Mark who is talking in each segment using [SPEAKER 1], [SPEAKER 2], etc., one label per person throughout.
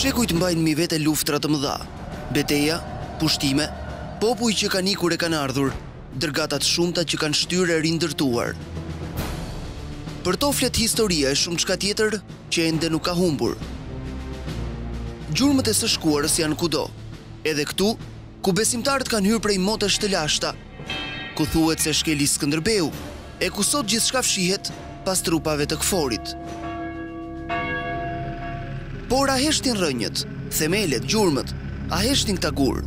[SPEAKER 1] Shekujt mbajnë mbi vete luftra të mëdha, beteja, pushtime, popuj që kanë ikur e kanë ardhur, dërgata të shumta që kanë shtyrë e rindërtuar. Për to flet historia e shumëçka tjetër që ende nuk ka humbur. Gjurmët e së shkuarës janë kudo, edhe këtu ku besimtarët kanë hyrë prej motesh të lashta, Ku thuhet se shkeli Skënderbeu, e ku sot gjithçka fshihet pas trupave të KFOR-it. Por a heshtin rrënjët, themelet, gjurmët, a heshtin këta gurë?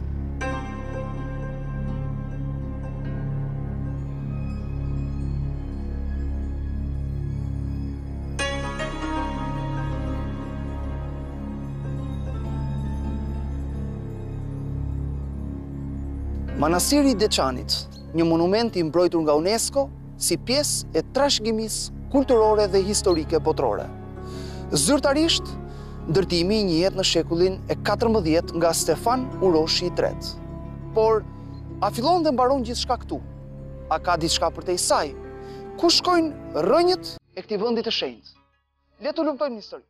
[SPEAKER 1] Manastiri i Deçanit, një monument i mbrojtur nga UNESCO si pjesë e trashëgimisë kulturore dhe historike botërore. Zyrtarisht, ndërtimi i njihet në shekullin e 14 nga Stefan Uroshi i Tretë. Por, a fillon dhe mbaron gjithçka këtu? A ka diçka përtej saj? Ku shkojnë rrënjët e këtij vendi të shenjtë? Le të hulumtojmë historinë.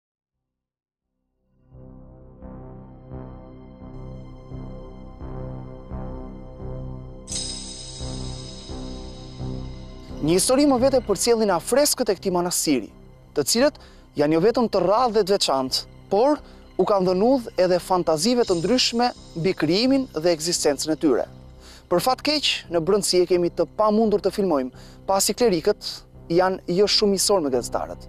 [SPEAKER 1] Një histori më vete përcjellin afreskët e këtij manastiri, të cilët janë jo vetëm të rrallë dhe të veçantë, por u kanë dhënë udhë edhe fantazive të ndryshme mbi krijimin dhe ekzistencën e tyre. Për fat keq, në brendësi e kemi të pamundur të filmojmë, pasi klerikët Janë jo shumë miqësorë me gazetarët.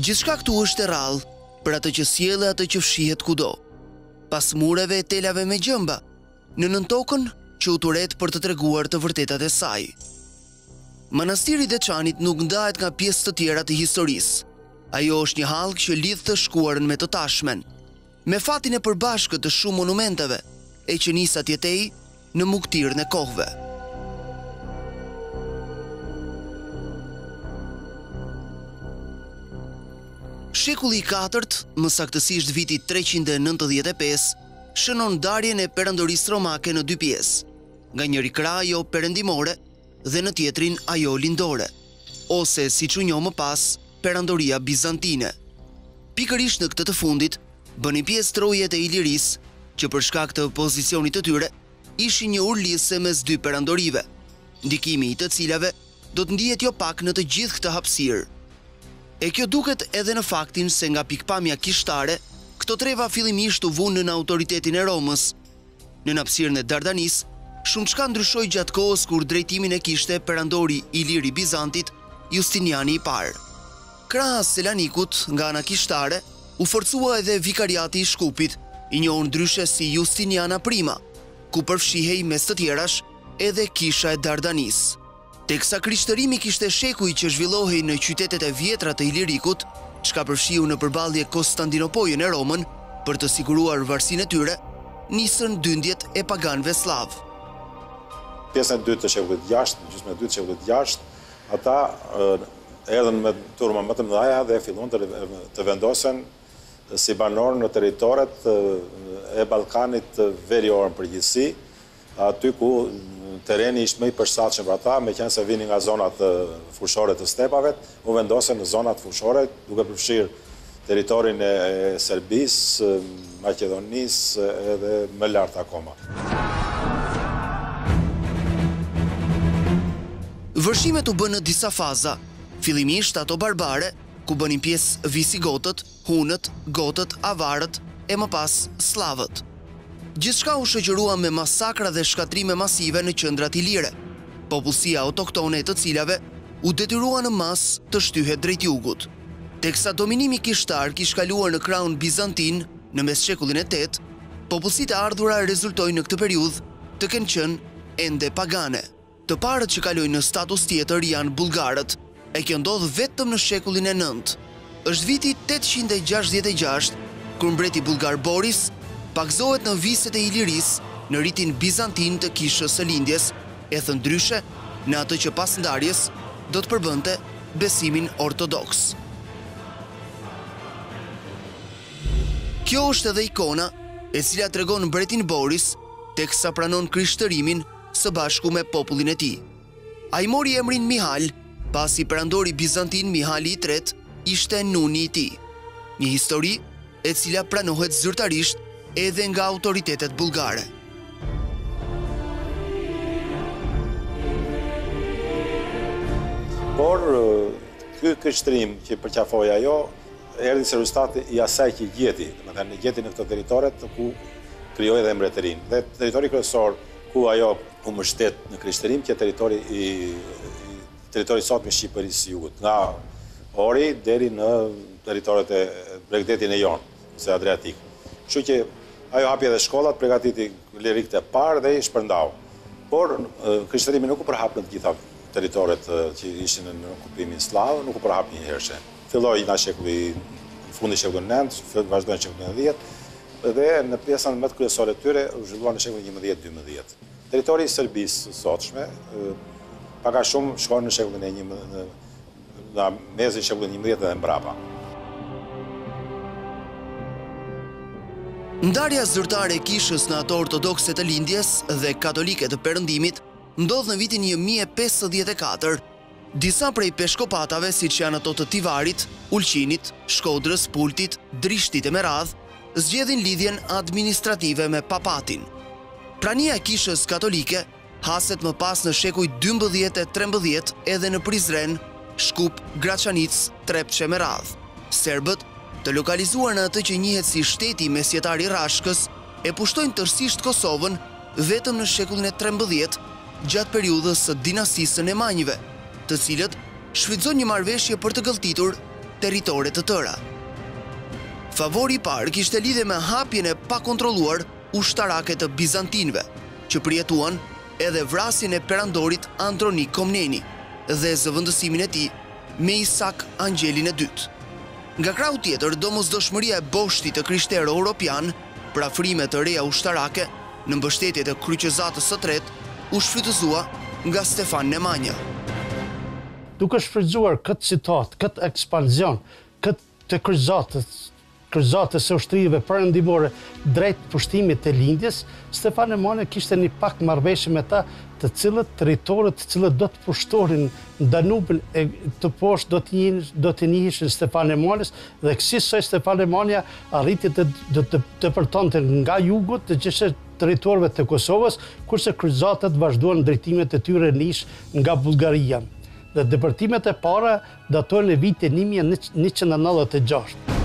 [SPEAKER 1] Gjithçka këtu është e rrallë, për atë që sjell e atë që fshihet kudo. Pas mureve e telave me gjemba, në nëntokën që u hulumtuar për të treguar të vërtetat e saj. Manastiri i Deçanit nuk ndahet nga pjesë të tjera të historisë. Ajo është një hallkë që lidh të shkuarën me të tashmen. Me fatin e përbashkët të shumë monumenteve, e që nis atje tej, në mugtirën e kohëve. Shekulli i katërt, më saktësisht viti 395, shënon ndarjen e perandorisë romake në dy pjesë. nga njëri krah ajo perëndimore dhe në tjetrin ajo lindore, ose siç u njoh më pas, Perandoria Bizantine. Pikërisht në këtë të fundit bënin pjesë trojet e Ilirisë, që për shkak të pozicionit të tyre ishin një urë lidhëse mes dy perandorive, ndikimi i të cilave do të ndihet jo pak në të gjithë këtë hapësirë. E kjo duket edhe në faktin se nga pikëpamja kishtare, këto treva fillimisht u vunë nën autoritetin e Romës, Në hapësirën e Dardanisë, shumëçka ndryshoi gjatë kohës kur drejtimin e kishte perandori ilir i Bizantit, Justiniani i Parë. Krahas Selanikut, nga ana kishtare, u forcua edhe vikariati i Shkupit, i njohur ndryshe si Justiniana Prima, ku përfshihej, mes të tjerash, edhe Kisha e Dardanisë. Teksa krishtërimi kishte shekuj që zhvillohej në qytetet e vjetra të Ilirikut, çka përfshiu në përballje Konstantinopojën e Romën, për të siguruar varësinë e tyre, nisën dyndjet e paganëve sllavë.
[SPEAKER 2] Pjesën e dytë të shekullit të gjashtë, gjysma e dytë e shekullit të gjashtë, ata erdhën me turma më të mëdhaja dhe filluan të vendosen si banorë në territoret e Ballkanit Verior në përgjithësi, aty ku terreni ishte më i përshtatshëm për ata, meqenëse vinin nga zonat fushore të stepave, u vendosën në zonat fushore, duke përfshirë territorin e Serbisë, Maqedonisë edhe më lart akoma.
[SPEAKER 1] Vërshimet u bënë në disa faza, fillimisht ato barbare, ku bënin pjesë visigotët, hunët, gotët, avarët, e më pas sllavët. Gjithçka u shoqërua me masakra dhe shkatërrime masive në qendrat ilire, popullsia autoktone e të cilave u detyrua në masë të shtyhet drejt jugut. Teksa dominimi kishtar kish kaluar në krahun bizantin në mes-shekullin e tetë, popullsitë e ardhura rezultojnë në këtë periudhë të kenë qenë ende pagane. Të parët që kalojnë në status tjetër janë bullgarët, e kjo ndodh vetëm në shekullin e nëntë. Është viti tetëqind e gjashtëdhjetë e gjashtë kur mbreti bullgar Boris pagëzohet në viset e Ilirisë në ritin bizantin të Kishës së Lindjes, e thënë ndryshe, në atë që pas ndarjes do të përbënte besimin ortodoks. Kjo është edhe ikona e cila tregon mbretin Boris teksa pranon krishtërimin, së bashku me popullin e tij. Ai mori emrin Mihal, pasi perandori bizantin Mihali i Tretë ishte nuni i tij. Një histori e cila pranohet zyrtarisht edhe nga autoritetet bullgare.
[SPEAKER 2] Por, ky krishtërim që përqafoi ajo, erdi si rezultat i asaj që gjeti, domethënë gjeti në këto territore ku krijoi dhe mbretërinë. Dhe territori kryesor, ku ajo u mbështet në krishterim që territori i territori sotëm i Shqipërisë jugut, nga Ohri deri në territoret e bregdetin e Jonit, ose Adriatik. Kështu që ajo hapi edhe shkollat, pregatiti klerikët e parë dhe i shpërndau. Por krishterimi nuk u përhap në të gjitha territoret që ishin në okupimin sllav, nuk u përhap njëherëshe. Filloi nga shekulli, fundi shekullit nëntë, vazhdoi në shekullin e dhjetë dhe në pjesën më të kryesore të tyre u zhvilluan në shekullin njëmbëdhjetë dymbëdhjetë. Territori i Serbisë së sotshme pak a shumë shkon në shekullin e njëmbëdhjetë nga mezi i shekullit të njëmbëdhjetë dhe mbrapa.
[SPEAKER 1] Ndarja zyrtare e kishës në ato ortodokse të Lindjes dhe katolike të Perëndimit ndodh në vitin një mijë e pesëdhjetë e katër, Disa prej peshkopatave siç janë ato të Tivarit, Ulqinit, Shkodrës, Pultit, Drishtit e me radhë, zgjedhin lidhjen administrative me Papatin. Prania e Kishës Katolike haset më pas në shekujt dymbëdhjetë e trembëdhjetë edhe në Prizren, Shkup, Graçanicë, Trepçë e me radhë. Serbët, të lokalizuar në atë që njihet si Shteti Mesjetar i Rashkës, e pushtojnë tërësisht Kosovën vetëm në shekullin e trembëdhjetë gjatë periudhës së dinastisë së Nemanjëve, të cilët shfrytëzojnë një marrëveshje për të gëlltitur territore të tëra. Favori i parë kishte lidhje me hapjen e pakontrolluar ushtarake të bizantinëve, që përjetuan edhe vrasjen e perandorit Andronik Komneni dhe zëvendësimin e tij me Isak Angjelin e Dytë. Nga krahu tjetër, domosdoshmëria e boshtit të krishterë europian Për afrime të reja ushtarake në mbështetje të kryqëzatës së tretë u shfrytëzua nga Stefan Nemanja.
[SPEAKER 3] Duke shfrytëzuar këtë situatë, këtë ekspansion, këtë të kryqëzatës, kryqëzatës së ushtërive perëndimore drejt pushtimit të Lindjes, Stefan Nemanja kishte një pakt marrëveshje me ta, të cilët territorët të cilët do të pushtonin nga Danubi e të poshtë do t'i njiheshin Stefan Nemanjës Dhe kësisoj Stefan Nemanja, arriti të depërtonte nga jugu të gjithë territorëve të Kosovës, kurse kryqëzatat vazhduan drejtimet e tyre në Nish nga Bullgaria. Dhe depërtimet e para datohen në vitin një mijë e njëqind e nëntëdhjetë e gjashtë.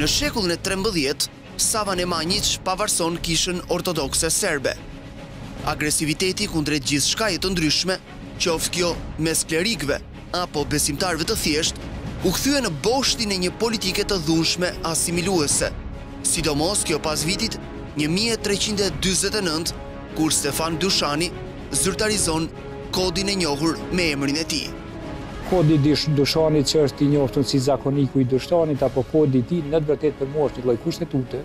[SPEAKER 1] Në shekullin e trembëdhjetë, Sava Nemanjiç pavarëson Kishën Ortodokse Serbe. Agresiviteti kundrejt gjithçkaje të ndryshme, qoftë kjo mes klerikëve apo besimtarëve të thjeshtë, u kthye në boshtin e një politike të dhunshme asimiluese, sidomos kjo pas vitit një mijë e treqind e dyzet e nëntë, kur Stefan Dushani zyrtarizon Kodin e njohur me emrin e tij.
[SPEAKER 4] Kodi i Dushanit, që është i njoftun si Zakoniku i Dushanit apo Kodi i tij, në të vërtetë për mua është një lloj kushtetute,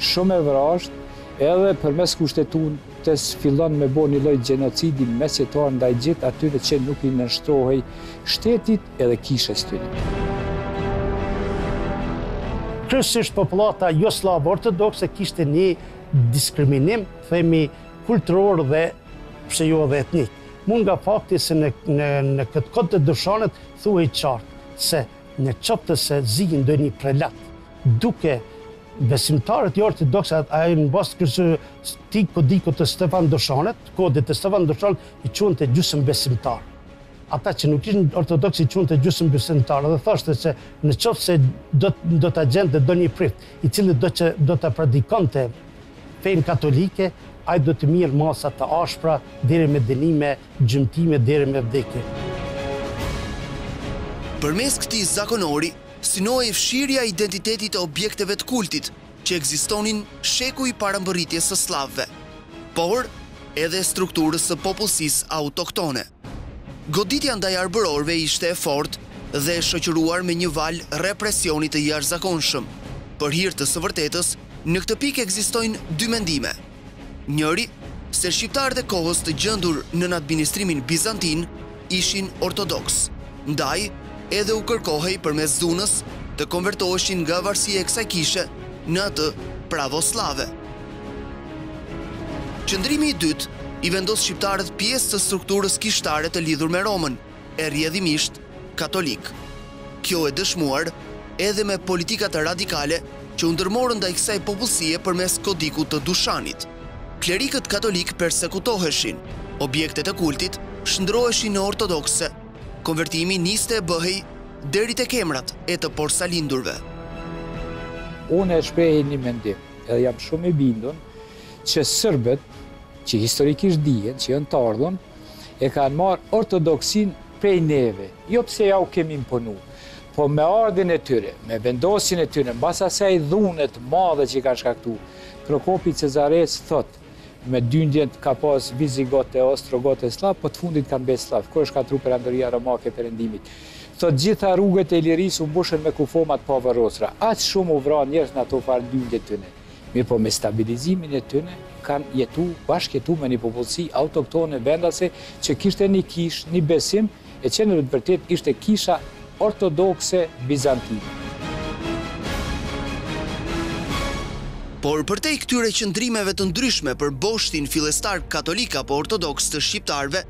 [SPEAKER 4] shumë e vrashtë, edhe përmes kushtetutes fillon me bo një lloj gjenocidi mesjetar ndaj gjithë atyne që nuk i nënshtrohej shtetit edhe kishës tyne.
[SPEAKER 3] Kryesisht popullata jo-sllavo-ortodokse kishte një diskriminim, themi, kulturor dhe pse jo edhe etnik. Mund nga fakti se në këtë kod të Dushanit thuhej qartë se në qoftë se zihet ndonjë prelat, duke besimtarët jo ortodoksë ai në bazë të këtij kodiku të Stefan Dushanit, kodit të Stefan Dushanit i quante gjysëmbesimtarë. Ata që nuk ishin ortodoksë i quante gjysëmbesimtarë dhe thoshte se në qoftë se do ta gjente ndonjë prift, i cili do të do ta predikonte fenë katolike, ai do të merrte masa të ashpra deri me dënime, gjymtime deri me vdekje.
[SPEAKER 1] Përmes këtij zakonori synohej fshirja e identitetit të objekteve të kultit që ekzistonin shekuj para mbërritjes së sllavëve, por edhe strukturës së popullsisë autoktone. Goditja ndaj arbërorëve ishte e fortë dhe e shoqëruar me një valë represioni të jashtëzakonshëm, për hir të së vërtetës, Në këtë pikë ekzistojnë dy mendime. Njëri, se shqiptarët e kohës të gjendur nën administrimin bizantin ishin ortodoksë, ndaj edhe u kërkohej përmes dhunës të konvertoheshin nga varësia e kësaj kishe në atë pravosllave. Qëndrimi i dytë, i vendos shqiptarët pjesë të strukturës kishtare të lidhur me Romën. e rrjedhimisht katolikë. Kjo e dëshmuar edhe me politikat radikale që u ndërmorën ndaj kësaj popullsie përmes Kodikut të Dushanit. Klerikët katolikë persekutoheshin, objektet e kultit shndroheshin në ortodokse, konvertimi niste e bëhej deri tek emrat e të porsalindurve.
[SPEAKER 4] Unë e shprehi një mendim, edhe jam shumë i bindun, që sërbët, që historikisht dihen, që janë të ardhun, e kanë marrë ortodoksinë prej neve, jo pse ja u kemi imponu, po me ardhjen e tyre, me vendosjen e tyre, mbas asaj dhune të madhe që i kanë shkaktu, Prokopi Cezaresë thotë, me dyndjet ka pas vizigot e ostrogot e sllav, po të fundit kanë mbetë sllav, kur u shkatrru perandoria romake e perendimit. Thotë gjitha rrugët e Ilirisë u mbushën me kufoma të pavarrosura, aq shumë u vranë njerëz në ato farë dyndje të tyne. mirëpo me stabilizimin e tyne kanë jetu, bashkëjetu me një popullsi autoktone vendase që kishte një kishë, një besim e që në të vërtetë ishte kisha ortodokse bizantine.
[SPEAKER 1] Por përtej këtyre qëndrimeve të ndryshme për boshtin fillestar katolik apo ortodoks të shqiptarëve,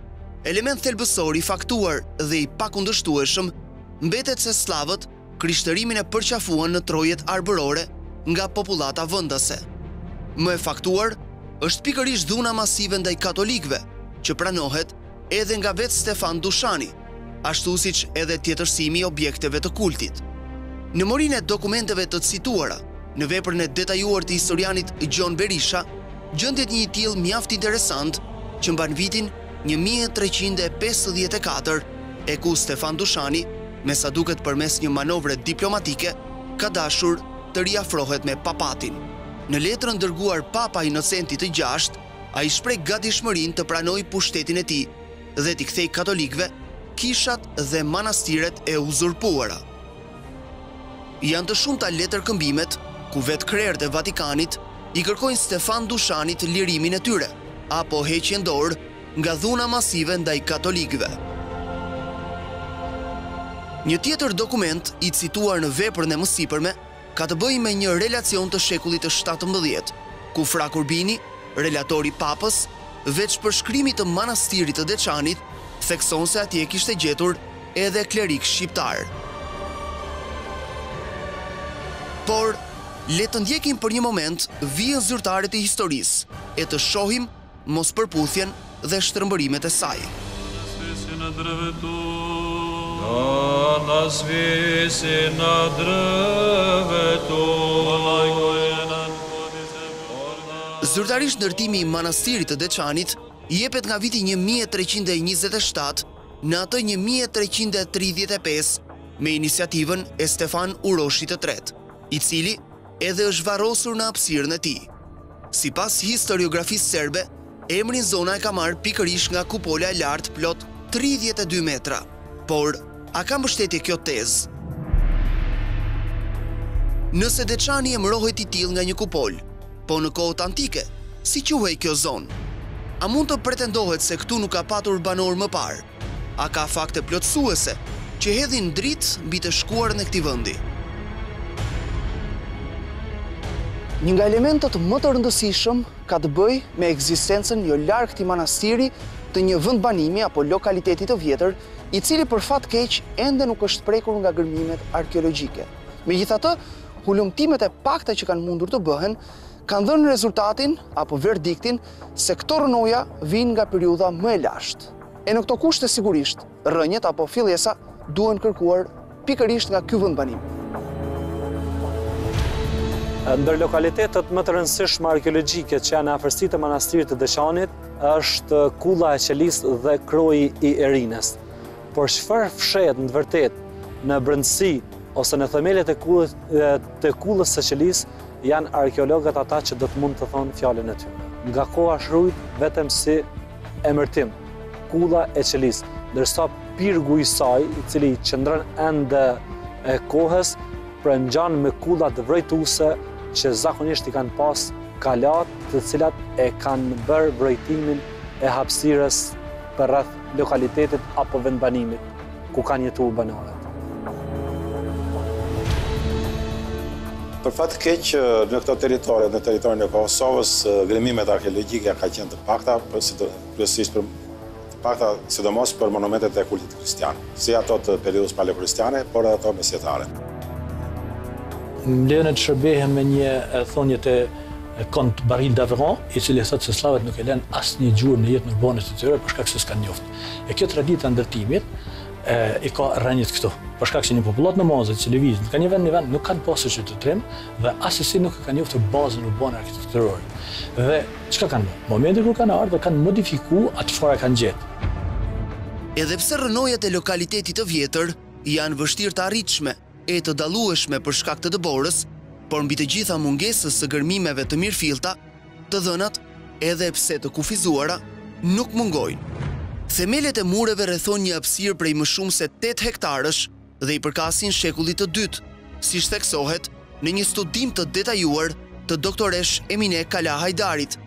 [SPEAKER 1] element thelbësor i faktuar dhe i pakundërshtueshëm mbetet se sllavët, Krishtërimin e përqafuan në trojet arbërore nga popullata vendase. Më e faktuar është pikërisht dhuna masive ndaj katolikëve, që pranohet edhe nga vetë Stefan Dushani, ashtu siç edhe tjetërsimi i objekteve të kultit. Në morinë e dokumenteve të cituara në veprën e detajuar të historianit Gjon Berisha, gjendet një i tillë mjaft interesant që mban vitin një mijë e treqind e pesëdhjetë e katër e ku Stefan Dushani, me sa duket përmes një manovre diplomatike, ka dashur të riafrohet me Papatin. Në letrën dërguar Papa Inocentit të gjashtë, ai shpreh gatishmërinë të pranojë pushtetin e tij dhe t'i kthejë katolikëve kishat dhe manastiret e uzurpuara. Janë të shumta letërkëmbimet ku vetë krerët e Vatikanit i kërkojnë Stefan Dushanit lirimin e tyre apo heqjen dorë nga dhuna masive ndaj katolikëve. Një tjetër dokument i cituar në veprën e mësipërme ka të bëjë me një relacion të shekullit të shtatëmbëdhjetë, ku Fra Kerubini, relator i Papës, veç përshkrimit të manastirit të Deçanit, thekson se atje kishte gjetur edhe klerikë shqiptarë. Por, le të ndjekim për një moment vijën zyrtare të historisë e të shohim mospërputhjen dhe shtrëmbërimet e saj. Zyrtarisht ndërtimi i Manastirit të Deçanit jepet nga viti një mijë e treqind e njëzet e shtatë në atë një mijë e treqind e tridhjetë e pesë me iniciativën e Stefan Uroshit të Tretë, i cili edhe është varrosur në hapësirën e tij. Sipas historiografisë serbe, emrin zona e ka marrë pikërisht nga kupola e lartë plot tridhjetë e dy metra. Por, a ka mbështetje kjo tezë? Nëse Deçani emërohet i tillë nga një kupolë, Po në kohët antike, si quhej kjo zonë? A mund të pretendohet se këtu nuk ka patur banorë më parë? A ka fakte plotësuese që hedhin dritë mbi të shkuarën e këtij vendi?
[SPEAKER 5] Një nga elementët më të rëndësishëm ka të bëjë me ekzistencën jo larg këtij manastiri të një vendbanimi apo lokaliteti të vjetër, i cili për fat keq ende nuk është prekur nga gërmimet arkeologjike. Megjithatë, Hulumtimet e pakta që kanë mundur të bëhen kanë dhënë rezultatin apo verdiktin se këto rrënoja vijnë nga periudha më e lashtë. E në këto kushte sigurisht, rrënjët apo fillesa duhen kërkuar pikërisht nga ky vendbanim.
[SPEAKER 6] Ndër lokalitetet më të rëndësishme arkeologjike që janë në afërsi të manastirit të Deçanit është Kulla e Qelisë dhe Kroi i Erinës. Por çfarë fshehet në të vërtetë në brendësi ose në themelet e kullës, të kullës së Qelisë, janë arkeologët ata që do të mund të thonë fjalën e tyre. Nga koha është ruajt vetëm si emërtim, Kulla e Qelisë, ndërsa pirgu i saj, i cili i qëndron ende kohës, përngjan me kullat vrojtuse që zakonisht i kanë pas kalatë të cilat e kanë bërë vrojtimin e hapësirës përreth lokalitetit apo vendbanimit. ku kanë jetuar banorët.
[SPEAKER 2] Për fat të keq, në këto territore, në territorin e Kosovës, gërmimet arkeologjike ka qenë të pakta, kryesisht të pakta, sidomos për monumentet e kultit kristian, si ato të periudhës paleokristiane, por edhe ato mesjetare.
[SPEAKER 7] Më lejoni të shërbehem me një thanie të Kont Baril Davron, i cili thotë se sllavët nuk kanë lënë asnjë gjurmë në jetën urbane të tyre për shkak se s'kanë njoft. E kjo traditë e ndërtimit i ka rrënjët këtu. Për shkak se një popullatë nomade që lëviz nga një vend në vend nuk kanë pasur qytetërim dhe asesi nuk e kanë njoftur bazën urbane arkitekturore. Dhe çka kanë bërë? Momentin kur kanë ardhur dhe kanë modifikuar atë çfarë kanë gjetë.
[SPEAKER 1] Edhe pse rrënojat e lokalitetit të vjetër janë vështirë të arritshme, e të dallueshme për shkak të dëborës, por mbi të gjitha mungesës së gërmimeve të mirëfillta, të dhënat, edhe pse të kufizuara, nuk mungojnë. Themelet e mureve rrethojnë një hapësirë prej më shumë se tetë hektarësh dhe i përkasin shekullit të dytë, siç theksohet në një studim të detajuar të doktoreshë Emine Kalaja Hajdarit,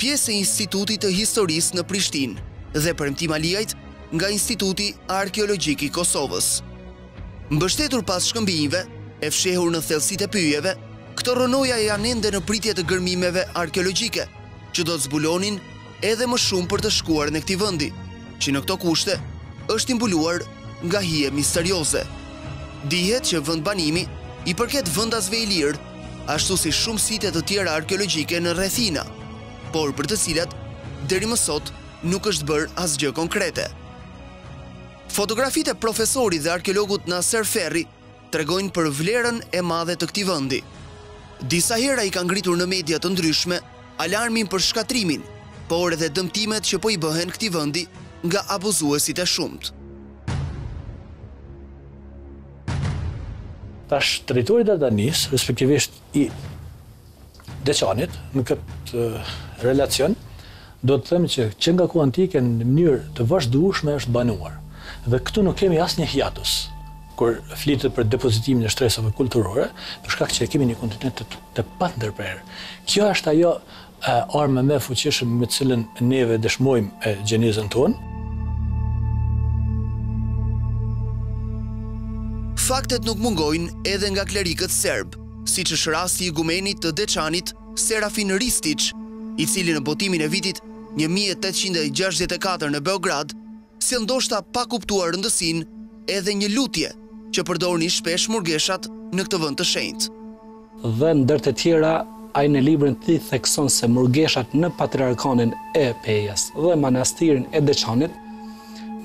[SPEAKER 1] pjesë e Institutit të Historisë në Prishtinë dhe Premtim Alajt nga Instituti Arkeologjik i Kosovës. Mbështetur pas shkëmbinjve, e fshehur në thellësitë e pyjeve, këto rrënoja janë ende në pritje të gërmimeve arkeologjike, që do të zbulonin edhe më shumë për të shkuarën e këtij vendi, që në këto kushte është i mbuluar nga hije misterioze. Dihet që vendbanimi i përket vendasve ilirë, ashtu si shumë site të tjera arkeologjike në rrethina, por për të cilat, deri më sot, nuk është bërë asgjë konkrete. Fotografitë e profesorit dhe arkeologut Naser Ferri tregojnë për vlerën e madhe të këtij vendi. Disa herë ai ka ngritur në media të ndryshme alarmin për shkatërrimin, por edhe dëmtimet që po i bëhen këtij vendi nga abuzuesit e shumtë.
[SPEAKER 7] Tash territori i Dardanisë, respektivisht i Deçanit, në këtë relacion, do të them që që nga koha antike në mënyrë të vazhdueshme është banuar. Dhe këtu nuk kemi asnjë hiatus kur flitet për depozitimin e shtresave kulturore, për shkak që e kemi një kontinuitet të pandërprerë. Kjo është ajo armë më e fuqishëm me të cilën neve dëshmojmë gjenezën tonë.
[SPEAKER 1] Faktet nuk mungojnë edhe nga klerikët serbë. siç është rasti i igumenit të Deçanit, Serafin Ristiq, i cili në botimin e vitit një mijë e tetëqind e gjashtëdhjetë e katër në Beograd, sjell ndoshta pa kuptuar rëndësinë, edhe një lutje që përdornin shpesh murgeshat në këtë vend të shenjtë.
[SPEAKER 8] Dhe ndër të tjera, ai në librin e tij thekson se murgeshat në Patriarkanin e Pejës dhe Manastirin e Deçanit,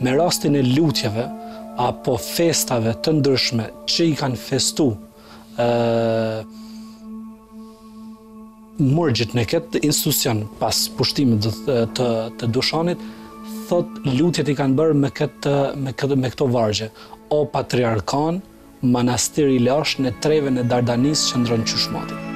[SPEAKER 8] me rastin e lutjeve apo festave të ndryshme që i kanë festu murgjit në këtë institucion pas pushtimit të, të, të Dushanit, thotë lutjet i kanë bërë me këtë, me këtë, me këto vargje. O Patrikanë, manastir i lashtë në trevën e Dardanisë qëndron qysh motit.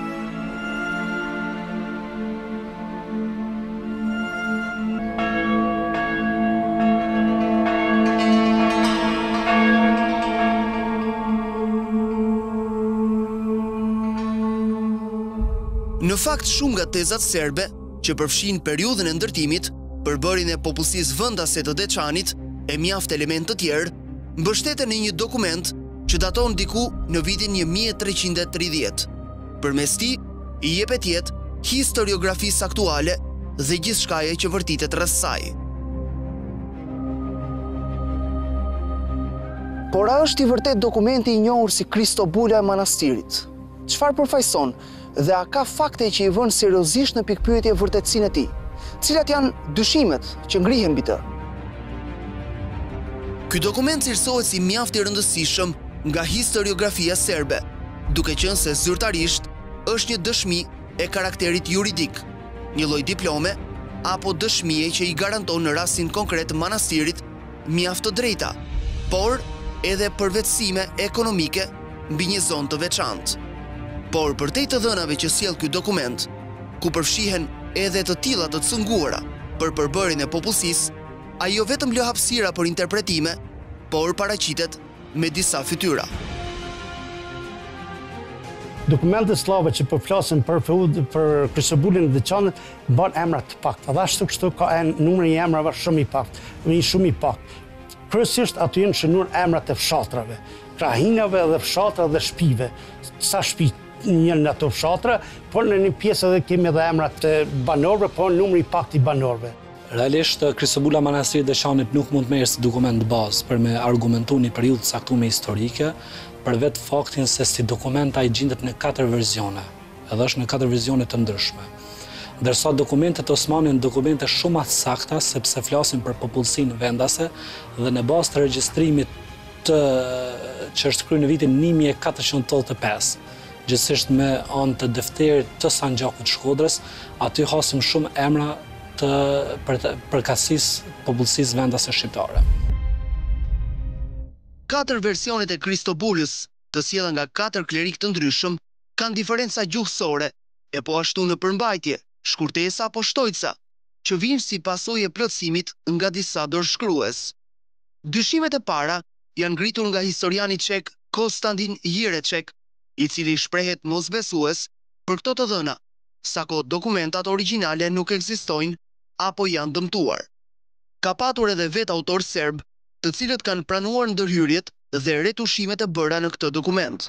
[SPEAKER 1] Në fakt shumë nga tezat serbe, që përfshijnë periudhën e ndërtimit, përbërjen e popullsisë vëndase të Deçanit e mjaft elementë të tjerë, mbështeten në një dokument që daton diku në vitin 1330. Përmes tij i jepet jetë historiografisë aktuale dhe gjithçkaje që vërtitet rreth saj.
[SPEAKER 5] Por a është i vërtetë dokumenti i njohur si Krisobula e Manastirit? Çfarë përfaqëson dhe a ka fakte që i vënë seriozisht në pikëpyetje vërtetësinë e tij? Cilat janë dyshimet që ngrihen mbi të?
[SPEAKER 1] Ky dokument cilësohet si mjaft i rëndësishëm nga historiografia serbe. duke qenë se zyrtarisht është një dëshmi e karakterit juridik, një lloj diplome apo dëshmie që i garanton në rastin konkret manastirit mjaft të drejta, por edhe përveçësime ekonomike mbi një zonë të veçantë. Por përtej të dhënave që sjell ky dokument, ku përfshihen edhe të tilla të cunguara për përbërjen e popullsisë, ajo vetëm lë hapësira për interpretime, por paraqitet me disa fytyra.
[SPEAKER 3] Dokumentet sllave që po flasin për, për krisobulën e Deçanit, ban emra të paktë. Dhe ashtu kështu ka, edhe numri i emrave shumë i paktë, i shumë i paktë. Kryesisht aty janë shënuar emrat e fshatrave, krahinave dhe fshatra dhe shpive. Sa shpi janë në ato fshatra, por në një pjesë edhe kemi edhe emrat të banorëve, por numri i paktë i banorëve.
[SPEAKER 8] Realisht, Krisobula e Manastirit Deçanit nuk mund të merret si dokument bazë për me argumentu një periudhë të caktume historike, për vetë faktin se si dokument ai gjindet në katër versione, edhe është në katër versione të ndryshme. Ndërsa dokumentet osmane janë dokumente shumë ma të sakta sepse flasin për popullsinë vendase dhe në bazë të regjistrimit që është kry në vitin një mijë e katërqind e tetëdhjetë e pesë. gjithësisht me anë të defterit të Sanxhakut të Shkodrës, aty hasim shumë emra të përkatësisë popullsisë vendase shqiptare.
[SPEAKER 1] Katër versionet e Kristobulës, të sjella nga katër klerikë të ndryshëm, kanë diferenca gjuhësore, e po ashtu në përmbajtje, shkurtesa apo shtojca, që vijnë si pasojë e plotësimit nga disa dorëshkrues. Dyshimet e para janë ngritur nga historiani çek Konstantin Jireçek, i cili shprehet mosbesues për këto të dhëna, sa kohë dokumentat origjinale nuk ekzistojnë apo janë dëmtuar. Ka patur edhe vetë autorë serbë, të cilët kanë pranuar ndërhyrjet dhe retushimet e bëra në këtë dokument.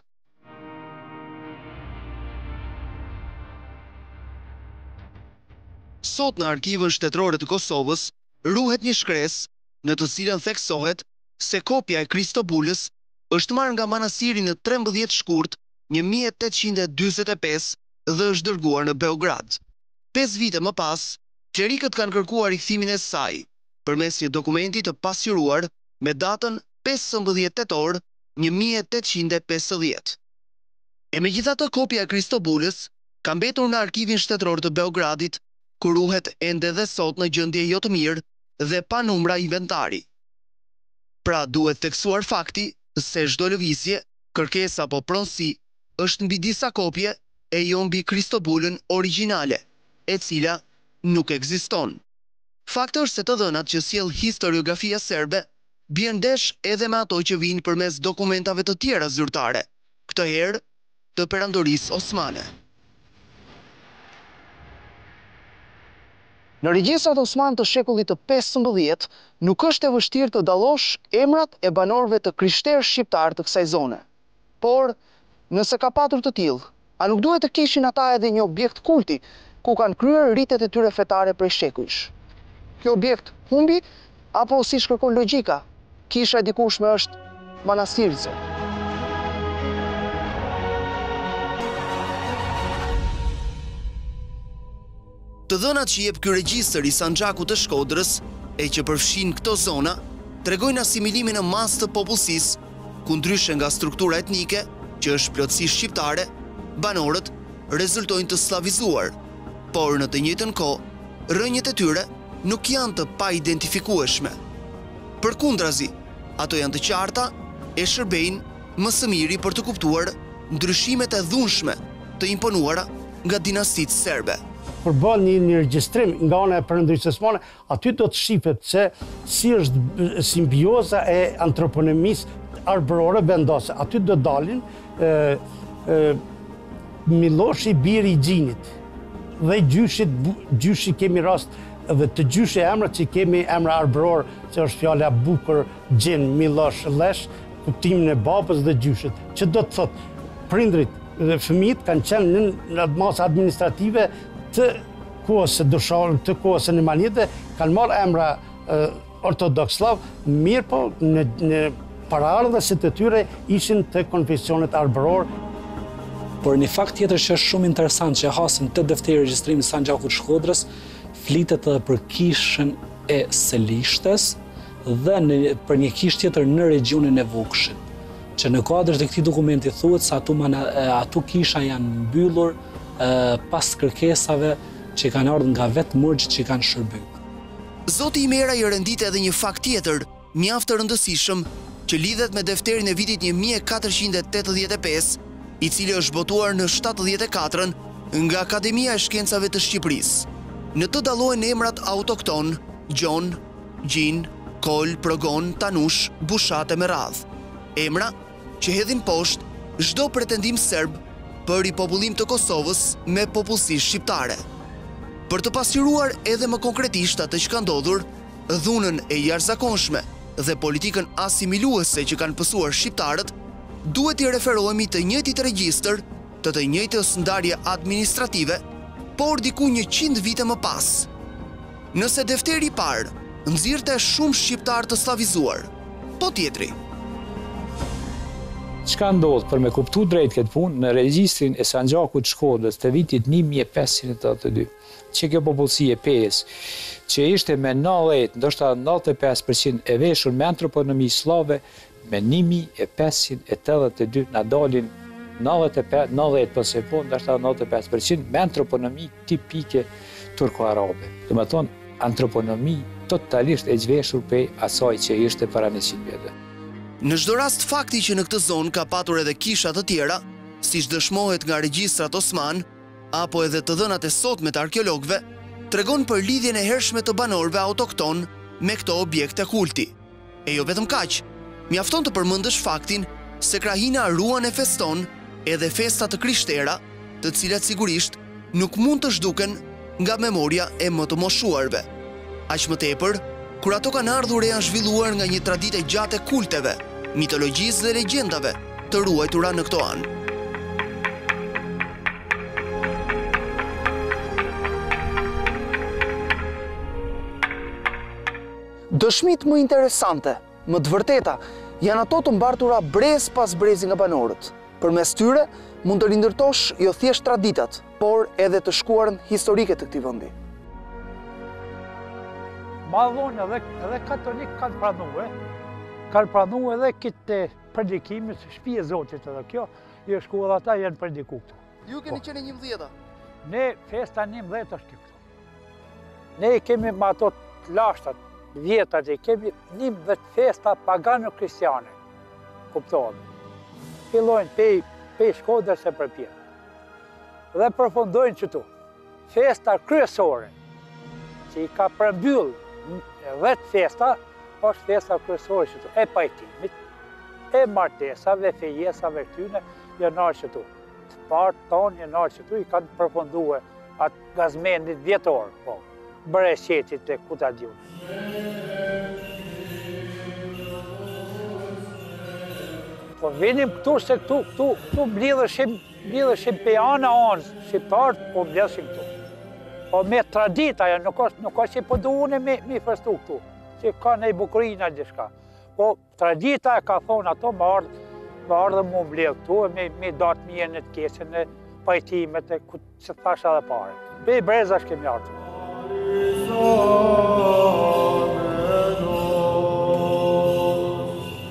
[SPEAKER 1] Sot në Arkivën Shtetërore të Kosovës ruhet një shkresë, në të cilën theksohet, se kopja e Kristobulës është marrë nga manastiri në trembëdhjetë shkurt një mijë e tetëqind e dyzet e pesë dhe është dërguar në Beograd. Pesë vite më pas, klerikët kanë kërkuar rikthimin e saj përmes një dokumenti të pasqyruar me datën pesëmbëdhjetë tetor një mijë e tetëqind e pesëdhjetë. E megjithatë kopja e Kristobulës ka mbetur në Arkivin Shtetëror të Beogradit, ku ruhet ende dhe sot në gjendje jo të mirë dhe pa numra inventari. Pra duhet theksuar fakti se çdo lëvizje, kërkesë apo pronësi është mbi disa kopje e jo mbi krisobulën origjinale, e cila nuk ekziston. Fakt është se të dhënat që sjell historiografia serbe bien ndesh edhe me ato që vijnë përmes dokumentave të tjera zyrtare, këtë herë, të Perandorisë Osmane.
[SPEAKER 5] Në regjistrat osmanë të shekullit të pesëmbëdhjetë nuk është e vështirë të dallosh emrat e banorëve të krishterë shqiptarë të kësaj zone. Por, nëse ka patur të tillë, a nuk duhet të kishin ata edhe një objekt kulti ku kanë kryer ritet e tyre fetare prej shekujsh? Ky objekt humbi apo siç kërkon logjika, kisha e dikurshme është manastiri i ri.
[SPEAKER 1] Të dhënat që jep ky regjistër i Sanxhakut të Shkodrës, e që përfshijnë këto zona, tregojnë asimilimin në masë të popullsisë, ku ndryshe nga struktura etnike, që është plotësisht shqiptare, banorët rezultojnë të sllavizuar, por në të njëjtën kohë, rrënjët e tyre nuk janë të paidentifikueshme. Përkundrazi, ato janë të qarta e shërbejnë më së miri për të kuptuar ndryshimet e dhunshme të imponuara nga dinastitë serbe.
[SPEAKER 3] Kur bëhet një një regjistrim nga ana e Perandorisë Osmane, aty do të shifet se si është simbioza e antroponimisë arbërore vendose. Aty do dalin Milloshi biri i Gjinit dhe gjyshit, gjyshi kemi rast dhe të gjyshi emrat që kemi emra arbëror që është fjala bukur, Gjin, Millosh, Llesh, kuptimin e babës dhe gjyshit. Që do të thotë, prindërit dhe fëmijët kanë qenë nën masa administrative të kohës së Dushanit, të kohës së Nemanjite, kanë marrë emra ortodoks sllav, mirëpo në, në paraardhësit e tyre ishin të konfesionit arbëror.
[SPEAKER 8] Por një fakt tjetër që është shumë interesant që hasim te defteri i regjistrimit Sanxhakut Shkodrës, flitet edhe për kishën e Selishtes dhe në, për një kishë tjetër në regjionin e Vukshit që në kuadër të këtij dokumenti thuhet se ato, ato kisha janë mbyllur pas kërkesave që kanë ardhë nga vetë murgjit që kanë shërbyt.
[SPEAKER 1] Zoti Imeraj rendit edhe një fakt tjetër, mjaft të rëndësishëm, që lidhet me defterin e vitit një mijë e katërqind e tetëdhjetë e pesë, i cili është botuar në shtatëdhjetë e katrën nga Akademia e Shkencave të Shqipërisë. Në të dallohen emrat autoktonë, Gjon, Gjin, Kol, Progon, Tanush, Bushat e me radhë. Emra, që hedhin poshtë çdo pretendim serb për ripopullim të Kosovës me popullsi shqiptare. Për të pasqyruar edhe më konkretisht atë që ka ndodhur, dhunën e jashtëzakonshme dhe politikën asimiluese që kanë pësuar shqiptarët, duhet t'i referohemi të njëjtit regjistër, të të njëjtës ndarje administrative, por diku njëqind vite më pas. Nëse defteri i parë nxirrte shumë shqiptarë të sllavizuar, po tjetri?
[SPEAKER 4] Çka ndodh, për me kuptu drejt këtë punë, në regjistrin e sanxhakut të Shkodrës të vitit një mijë e pesëqind e tetëdhjetë e dy, që kjo popullsi e Pejës, që ishte me nëntëdhjetë, ndoshta nëntëdhjetë e pesë përqind e veshur me antroponimi sllave, Me një mijë e pesëqind e tetëdhjetë e dy na dalin nadhjetë e pesë, nadhjetë ose po ndoshta edhe nadhjetë e pesë për qind me antroponimi tipike turko-arabe. Domethonë antroponimi totalisht e zhveshur prej asaj që ishte para njëqind vjetëve.
[SPEAKER 1] Në çdo rast fakti që në këtë zonë ka patur edhe kisha të tjera, siç dëshmohet nga regjistrat osmanë, apo edhe të dhënat e sotme të arkeologëve, tregon për lidhjen e hershme të banorëve autoktonë me këto objekte kulti. E jo vetëm kaq, mjafton të përmendësh faktin se krahina ruan e feston edhe festa të krishtera, të cilat sigurisht nuk mund të zhduken nga memoria e më të moshuarve. Aq më tepër, kur ato kanë ardhur e janë zhvilluar nga një traditë e gjatë e kulteve, mitologjisë dhe legjendave të ruajtura në këto anë.
[SPEAKER 9] Dëshmitë më interesante, më të vërteta, janë ato të mbartura brez pas brezi nga banorët. Përmes tyre, mund të rindërtosh jo thjesht traditat, por edhe të shkuarën historike të këtij vendi.
[SPEAKER 10] Madhonja dhe edhe katolik kanë pranue, kanë pranue edhe këtë predikim se shpi e Zotit edhe kjo, i është ku edhe ata janë prediku këtu.
[SPEAKER 9] Ju keni po. qenë një mëdhjeta?
[SPEAKER 10] Ne festa një mëdhjeta është kjo këtu. Ne i kemi më ato të lashtat, vjetrat, i kemi një vetë festa pagano-kristiane, kuptohet. Fillojnë pej, pej Shkodrës e përpjetë. Dhe përfundojnë qëtu. Festa kryesore, që i ka përmbyllë vetë festa, është festa kryesore qëtu. E pajtimit, e martesave, fejesave, tyne, janë ardhë qëtu. Të parët tonë janë ardhë qëtu, i kanë përfunduar Gazmendit vjetor, po, bërë e shetit të kuta Po vinim këtu, se këtu, këtu, këtu mblidhëshim, mblidhëshim prej anë e anës, shqiptarët, po mblidhëshim këtu. Po me traditë ajo, nuk është, nuk është që po duhune me, me festu këtu, që ka nej bukurina diçka. Po, Tradita e ka thonë ato me ardhë, me ardhë m'u mbledhë këtu e me i da të mirën e të keqen e pajtimet e kjo që thash edhe parë. Prej brezash kemi ardhë.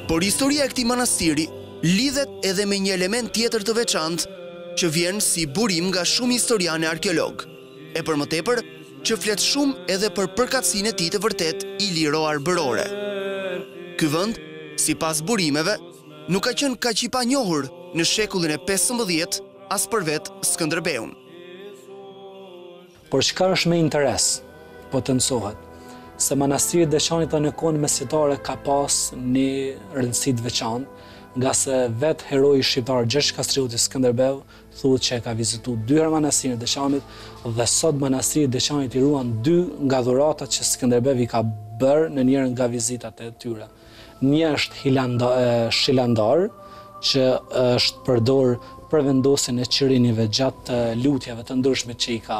[SPEAKER 1] Por historia e këtij manastiri lidhet edhe me një element tjetër të veçantë që vjen si burim nga shumë historianë e arkeologë. E për më tepër, që flet shumë edhe për përkatësinë e tij të vërtetë iliro-arbërore. Ky vend, sipas burimeve, nuk ka qenë kaq i panjohur në shekullin e pesëmbëdhjetë as për vetë Skënderbeun.
[SPEAKER 8] Por çka është me interes, potencohet, se Manastiri i Deçanit a në kohën mesjetare ka pas ni rëndësi të veçantë, ngase vetë heroi shqiptar Gjergj Kastrioti Skënderbeu Thuhet që e ka vizitu dy herë Manastirin e Deçanit dhe sot Manastiri i Deçanit i ruan dy nga dhuratat që Skënderbeu i ka bërë në njërën nga vizitat e tyre. Një është hi, shilandar, që është përdor për vendosjen e qirinjve gjatë lutjeve të ndryshme që i ka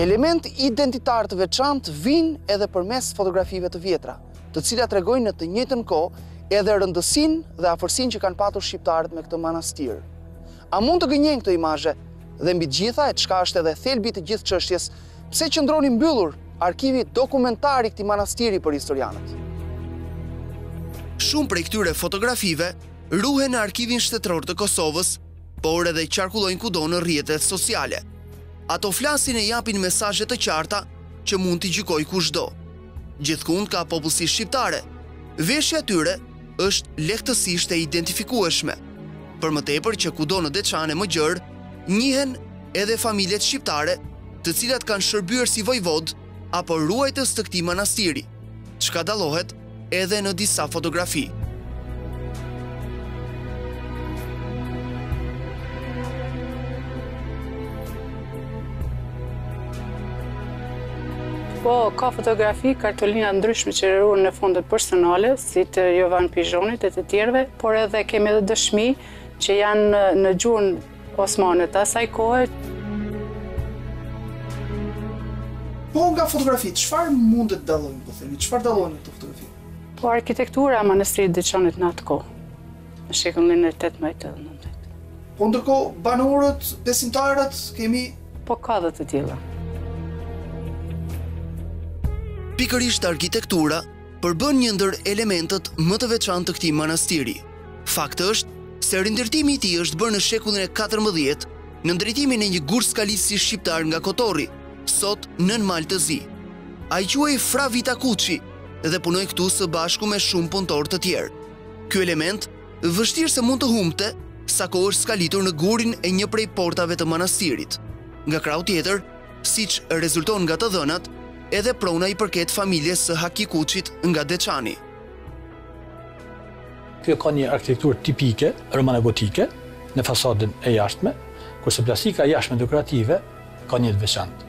[SPEAKER 9] Elemente identitare të veçanta vijnë edhe përmes fotografive të vjetra, të cilat tregojnë në të njëjtën kohë edhe rëndësinë dhe afërsinë që kanë patur shqiptarët me këtë manastir. A mund të gënjejnë këto imazhe?
[SPEAKER 5] Dhe mbi të gjitha, e çka është edhe thelbi i të gjithë çështjes, pse qëndron i mbyllur arkivi dokumentar i këtij manastiri për historianët?
[SPEAKER 1] Shumë prej këtyre fotografive ruhen në Arkivin Shtetëror të Kosovës, por edhe qarkullojnë kudo në rrjetet sociale. Ato flasin e japin mesazhe të qarta që mund t'i gjykojë kushdo. Gjithkund ka popullsi shqiptare. Veshja e tyre është lehtësisht e identifikueshme. Për më tepër që kudo në Deçan e më gjerë, njihen edhe familjet shqiptare, të cilat kanë shërbyer si vojvodë apo ruajtës të këtij manastiri. Çka dallohet edhe në disa fotografi.
[SPEAKER 11] Po, ka fotografi, kartolina të ndryshme që ruhen në fondet personale, si të Jovan Pizhonit e të tjerve, por edhe kemi edhe dëshmi që janë në gjuhën osmane të asaj kohe.
[SPEAKER 5] Po nga fotografitë, çfarë mundet të dallojmë, po themi, çfarë dallojnë këto fotografi?
[SPEAKER 11] Po arkitektura e manastirit Deçanit në atë kohë, në shekullin e 18 dhe 19.
[SPEAKER 5] Po ndërkohë banorët, besimtarët kemi?
[SPEAKER 11] Po, ka dhe të tilla.
[SPEAKER 1] Pikërisht arkitektura përbën një ndër elementët më të veçantë të këtij manastiri. Fakt është se rindërtimi i tij është bërë në shekullin e 14 në drejtimin e një gurskalitësi shqiptar nga Kotorri, sot nën Mal të Zi. Ai quhej Fra Vita Kuçi dhe punoi këtu së bashku me shumë punëtorë të tjerë. Ky element vështirë se mund të humbte sa kohë është skalitur në gurin e një prej portave të manastirit. Nga krahu tjetër, siç rezulton nga të dhënat, edhe prona i përket familjes së Haki Kuçit nga Deçani.
[SPEAKER 7] Kjo ka një arkitekturë tipike romano-gotike në fasadën e jashtme, kurse plastika e jashtme dekorative ka një të veçantë.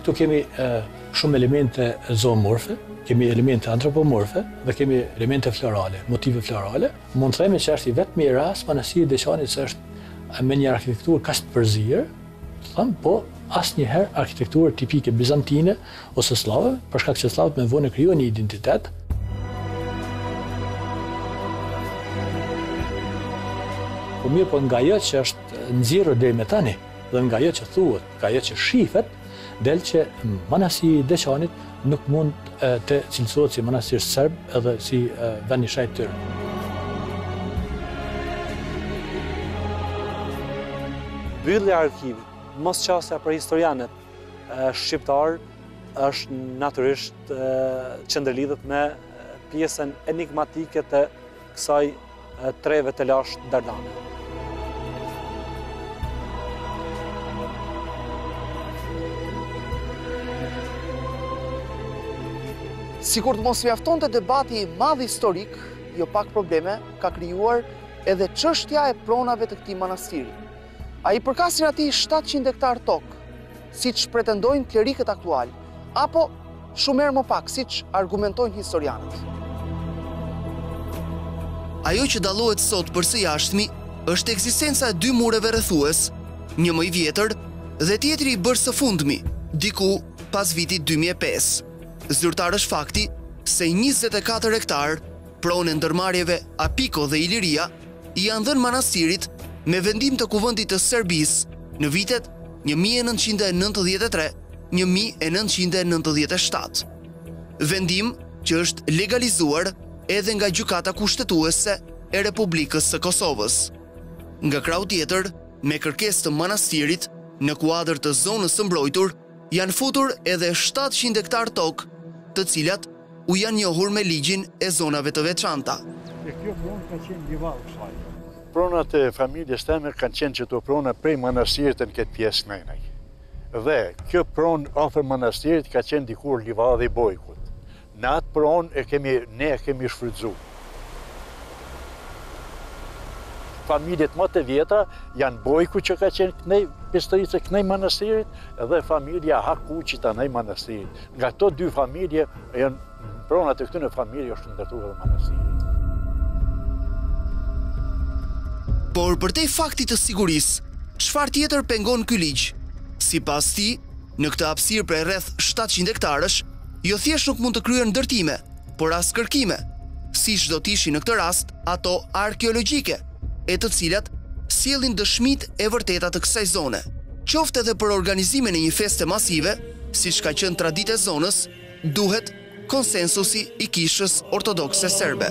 [SPEAKER 7] Këtu kemi shumë elemente zoomorfe, kemi elemente antropomorfe dhe kemi elemente florale, motive florale. Mund të themi se është i vetmi rast manastiri i Deçanit se është me një arkitekturë kaq të përzirë, Thamë po, asnjëherë arkitekturë tipike bizantine ose sllave, për shkak që sllavët më vonë e krijuan një identitet, por mirëpo nga ajo që është nxjerrë deri më tani, dhe nga ajo që thuhet, nga ajo që shifet, del që manastiri i Deçanit Nuk mund të cilësohet si manastir serb edhe si vend i shenjtë i
[SPEAKER 6] tyre. Mbyllja e arkivit, mosqasja për historianët shqiptarë, është natyrisht që ndërlidhet me pjesën enigmatike të kësaj treve të lashtë dardane.
[SPEAKER 5] Sikur të mos mjaftonte debati i madh historik, jo pak probleme, ka krijuar edhe çështja e pronave të këtij manastiri. A i përkasin atij shtatëqind hektarë tokë, siç pretendojnë klerikët aktualë, apo shumë herë më pak, siç argumentojnë historianët.
[SPEAKER 1] Ajo që dallohet sot për së jashtmi është ekzistenca e dy mureve rrethues, një më i vjetër dhe tjetri i bërë së fundmi, diku pas vitit 2005. Zyrtar është fakti se 24 hektarë pronë e ndërmarrjeve Apiko dhe Iliria i janë dhënë Manastirit me vendim të Kuvendit të Serbisë në vitet 1993-1997. Vendim që është legalizuar edhe nga Gjykata Kushtetuese e Republikës së Kosovës. Nga krau tjetër, me kërkesë të Manastirit në kuadër të zonës së mbrojtur, janë futur edhe shtatëqind hektarë tokë, të cilat u janë njohur me ligjin e zonave të veçanta.
[SPEAKER 12] E kjo pronë ka qenë një valë kësaj. Pronat e familjes teme kanë qenë qëto prona prej manastirit te në këtë pjesë nëjnaj. Dhe kjo pronë afër manastirit ka qenë dikur livadhi i Bojkut. Në atë pronë e kemi, ne e kemi shfrytëzu. Familjet më të vjetra janë Bojku që ka qenë kënej Bistricë, kënej Manastirit, edhe familja Hakuqi anej Manastirit. Nga këto dy familje, janë pronat e këtyne familje është ndërtu edhe Manastiri.
[SPEAKER 1] Por përtej faktit të sigurisë, çfarë tjetër pengon ky ligj? Sipas tij, në këtë hapësirë prej rreth 700 hektarësh, Jo thjesht nuk mund të kryhen ndërtime, por as kërkime, siç do të ishin në këtë rast ato arkeologjike, e të cilat sjellin dëshmitë e vërteta të kësaj zone. Qoftë edhe për organizimin e një feste masive, siç ka qenë traditë e zonës, duhet konsensusi i Kishës Ortodokse Serbe.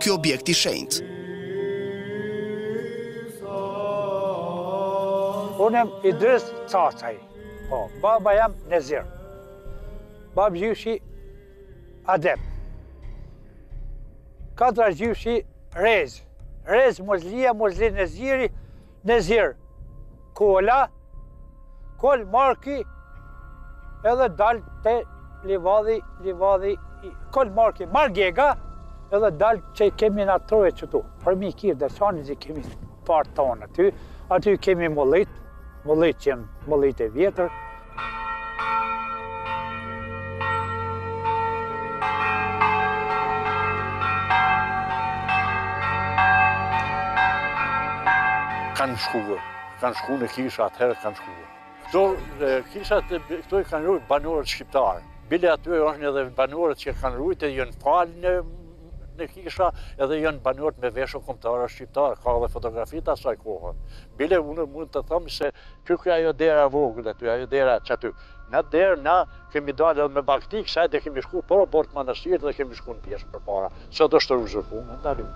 [SPEAKER 1] Ky objekt i shenjtë.
[SPEAKER 10] Unë jam Idris Cacaj. Po, baba jem Nezir. Babëgjyshi Adem. Katragjyshi Rez. Rez Muslia, Musli Neziri, Nezir, Kola, Kol Marki edhe dal te livadhi, livadhi, Kol Marki, Mark Gega edhe dal që kemi në troje qitu. Përmi kirë dhe shani që kemi të parët tonë aty, aty kemi mullit, mullit që janë mullit e vjetër, Kanë shku, kanë shku në kisha, atëherë kanë shku. Këto kishat, këto i kanë rujt banorët shqiptarë. Bile aty është edhe banorët që kanë rujt e janë falë në Në kishë edhe janë banorët me veshje kombëtare shqiptare, ka edhe fotografi të asaj kohë. Bile unë mund të them se kjo kjo ajo dera e vogël aty, ajo dera qaty. Në derë na kemi dalë edhe me bakti, saj edhe kemi shku për oborr të manastirit dhe kemi shku në pjesë përpara. Së do shtë rëzërku në ndalë.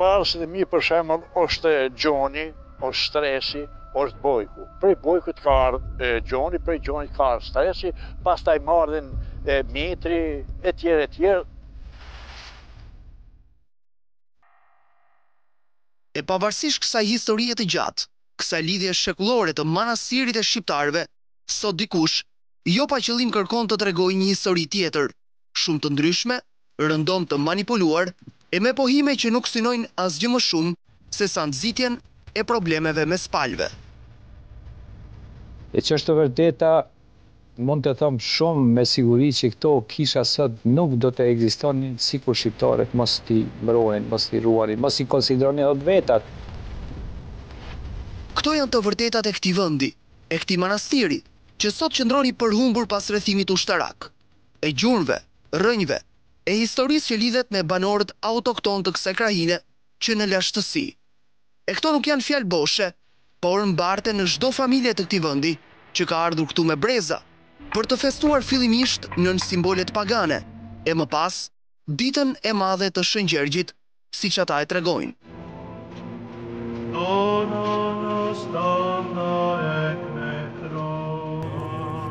[SPEAKER 10] Paraardhësit e mi për shembull është Gjoni, Është Strezi, është Bojku. Prej Bojkut ka ardhë Gjoni, prej Gjonit ka ardhë Strezi, pastaj Martini, Mitri, e tjerë, e tjerë.
[SPEAKER 1] E pavarësisht kësaj historie të gjatë, kësaj lidhjeje shekullore të Manastirit e shqiptarëve, sot dikush, jo pa qëllim kërkon të tregojë një histori tjetër, shumë të ndryshme, rëndom të manipuluar e me pohime që nuk synojnë asgjë më shumë se sa nxitjen e problemeve mes palëve.
[SPEAKER 4] E ç'është e vërteta, mund të themi shumë me siguri që këto kisha sot nuk do të ekzistonin sikur shqiptarët mos t'i mbronin, mos t'i ruanin, mos t'i konsideronin dhe të vetat.
[SPEAKER 1] Këto janë të vërtetat e këtij vendi, e këtij manastiri, që sot qëndron i përhumbur pas rrethimit ushtarak. e gjurmëve, rrënjëve, e historisë që lidhet me banorët autoktonë të kësaj krahine që në lashtësi. E këto nuk janë fjalë boshe, por mbarten në çdo familje të këtij vendi që ka ardhur këtu me breza, për të festuar fillimisht nën simbolet pagane e më pas ditën e madhe të Shën Gjergjit. siç ata e tregojnë.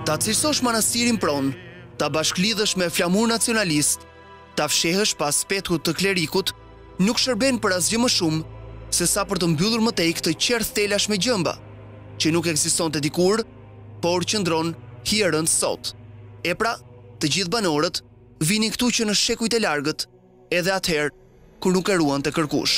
[SPEAKER 1] Ta cilësosh Manastirin pronë, ta bashkëlidhësh me flamuj nacionalistë, ta fshehësh pas petkut të klerikut, nuk shërben për asgjë më shumë, se sa për të mbyllur më tej këtë qerthull telash me gjëmba, që nuk ekzistonte dikur, por qëndron hijerëndë sot. E pra, të gjithë banorët vinin këtu që në shekujt e largët, Edhe atëherë, kur nuk e ruante kërkush.